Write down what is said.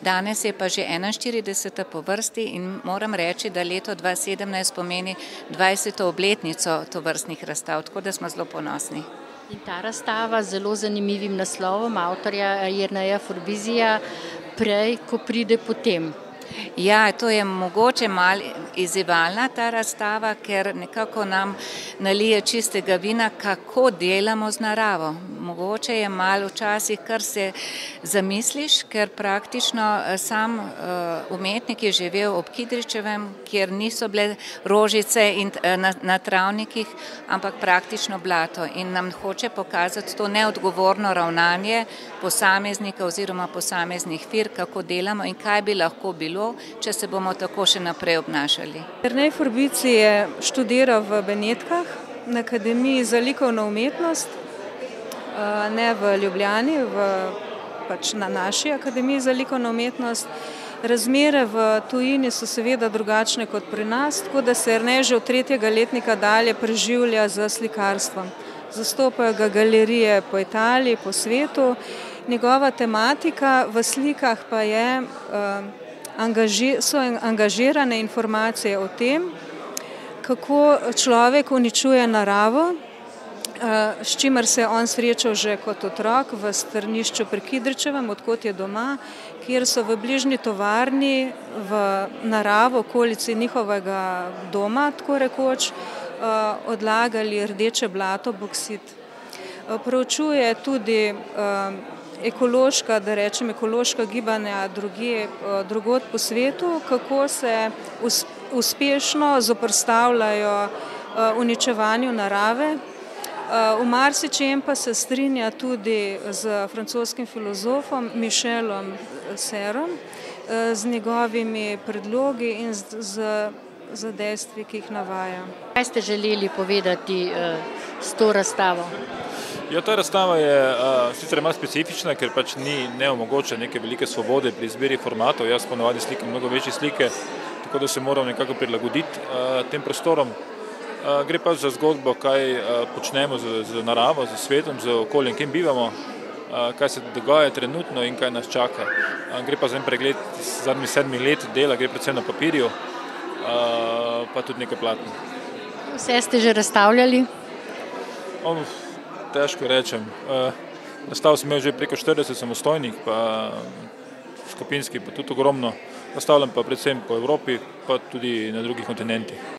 danes je pa že 41. po vrsti in moram reči, da leto 2017 pomeni 20. obletnico tovrstnih razstav, tako da smo zelo ponosni. In ta razstava z zelo zanimivim naslovom avtorja Jerneja Forbizija Prej, ko pride potem. Ja, to je mogoče malo izzivalna ta razstava, ker nekako nam nalije čistega vina, kako delamo z naravo. Mogoče je malo včasih, kar se zamisliš, ker praktično eh, sam uh, umetnik je živel ob Kidričevem, kjer niso bile rožice in, uh, na, na travnikih, ampak praktično blato. In nam hoče pokazati to neodgovorno ravnanje posameznika oziroma posameznih fir, kako delamo in kaj bi lahko bilo, če se bomo tako še naprej obnašali. Ernej Forbici je študiral v Benetkah na Akademiji za likovno umetnost, ne v Ljubljani, v, pač na naši Akademiji za likovno umetnost. Razmere v tujini so seveda drugačne kot pri nas, tako da se Ernej že od tretjega letnika dalje preživlja z slikarstvom. Zastopajo ga galerije po Italiji, po svetu. Njegova tematika v slikah pa je, so angažirane informacije o tem, kako človek uničuje naravo, s čimer se je on srečal že kot otrok v strnišču pri Kidričevem, odkot je doma, kjer so v bližnji tovarni v naravo, okolici njihovega doma, tako rekoč, odlagali rdeče blato, boksit. Proučuje tudi ekološka, da rečem ekološka gibanja druge, drugod po svetu, kako se uspešno zoprstavljajo uničevanju narave. V marsičem pa se strinja tudi z francoskim filozofom Michelom Serom, z njegovimi predlogi in z, z dejstvi, ki jih navaja. Kaj ste želeli povedati s to razstavo? Ja, ta razstava je uh, sicer malo specifična, ker pač ni ne omogoča neke velike svobode pri izbiri formatov. Jaz ponovadi slikam mnogo večje slike, tako da se moram nekako prilagoditi uh, tem prostorom. Uh, gre pa za zgodbo, kaj uh, počnemo z, z naravo, z svetom, z okoljem, kjem bivamo, uh, kaj se dogaja trenutno in kaj nas čaka. Gre pa za en pregled zadnjih sedmih let dela, gre predvsem na papirju, pa tudi nekaj platno. Vse ste že razstavljali? Oh, težko rečem. Nastal sem imel že preko 40 samostojnih, pa skupinskih, pa tudi ogromno. Nastavljam pa predvsem po Evropi, pa tudi na drugih kontinentih.